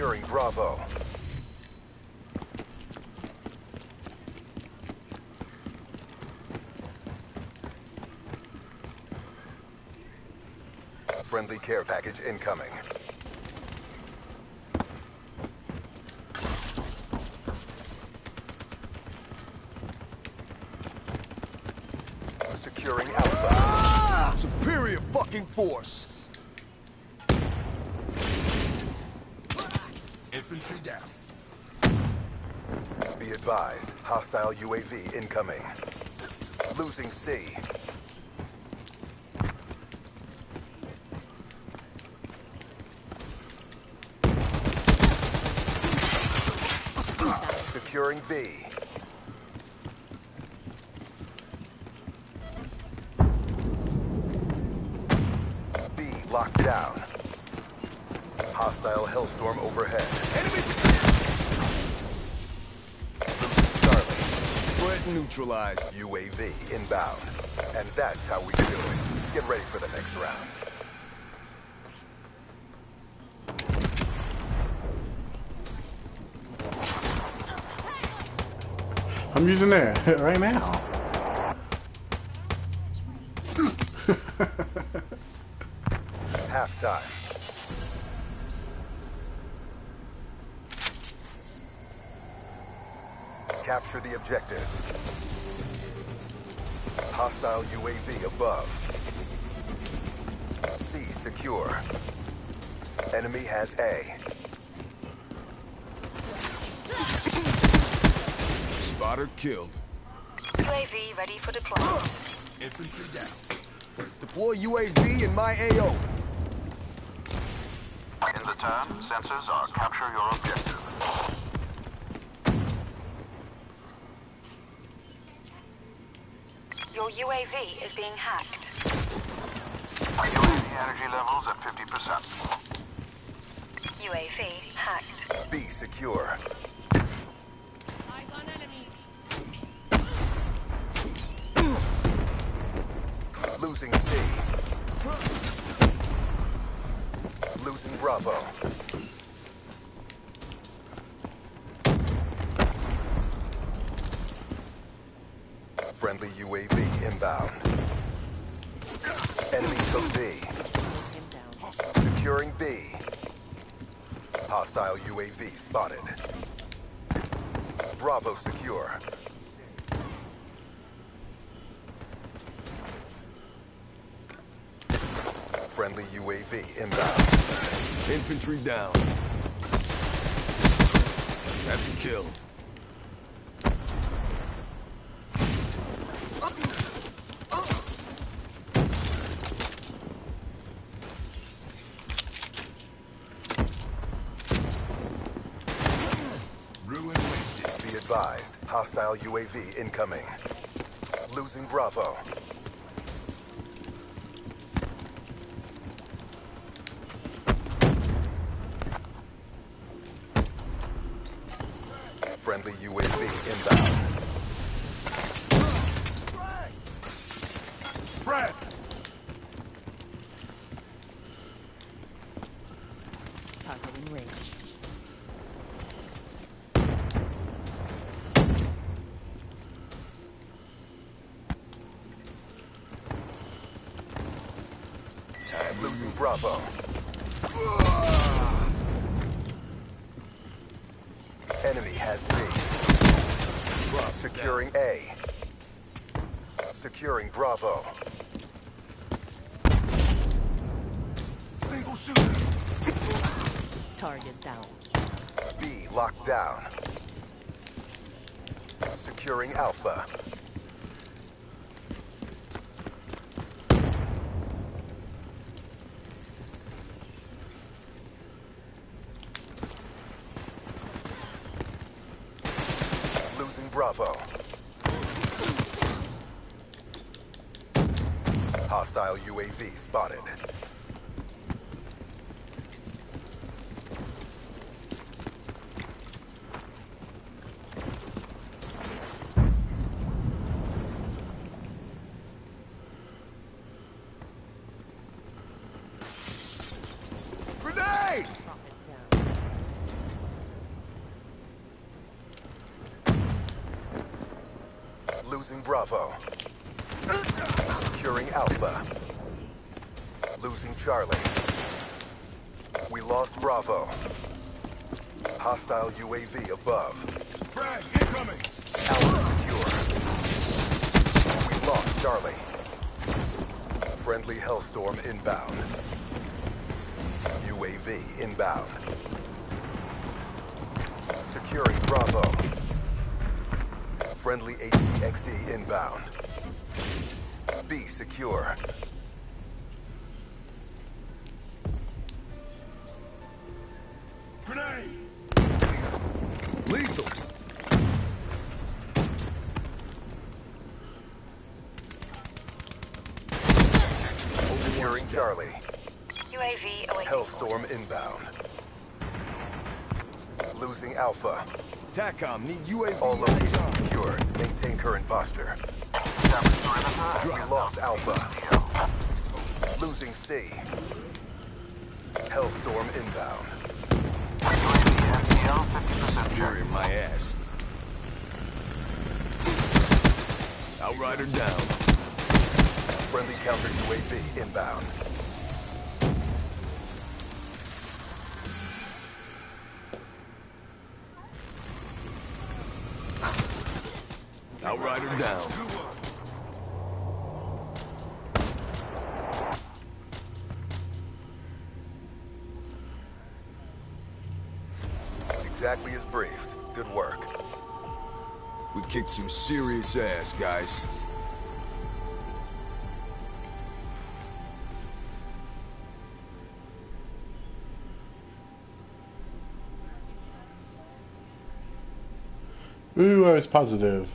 Securing Bravo. Friendly care package incoming. Securing Alpha. Superior fucking force. Infantry down. Be advised, hostile UAV incoming. Losing C. Securing B. B locked down. Hostile Hellstorm overhead. Enemy Losing Charlie. threat neutralized. UAV inbound. And that's how we do it. Get ready for the next round. I'm using that right now. Halftime. Capture the objective. Hostile UAV above. C secure. Enemy has A. Spotter killed. UAV ready for deployment. Infantry down. Deploy UAV in my AO. In the turn, sensors are capture your objective. Your UAV is being hacked. UAV energy levels at 50%. UAV hacked. Be secure. Losing C. Losing Bravo. Friendly UAV inbound. Enemy took B. Securing B. Hostile UAV spotted. Bravo secure. Friendly UAV inbound. Infantry down. That's a kill. Be advised, hostile UAV incoming. Losing Bravo. Friendly UAV inbound. Fred! Target in range. Losing Bravo. Enemy has B. Securing A. Securing Bravo. Single shooter. Target down. B locked down. Securing Alpha. Losing Bravo. Hostile UAV spotted. Grenade! Drop it down. Losing Bravo. Securing Alpha. Losing Charlie. We lost Bravo. Hostile UAV above. Frag, incoming! Alpha secure. We lost Charlie. Friendly Hellstorm inbound. UAV inbound. Securing Bravo. Friendly HCXD inbound. B secure. Grenade! Lethal! Securing Charlie. UAV awaiting. Hellstorm inbound. Losing Alpha. TACOM, need UAV All locations secured. Maintain current posture. We lost Alpha. Losing C. Hellstorm inbound. UAV MTL 50% You're check. in my ass. Outrider down. Friendly counter UAV inbound. Outrider down. Exactly as briefed. Good work. We kicked some serious ass, guys. Ooh, I was positive.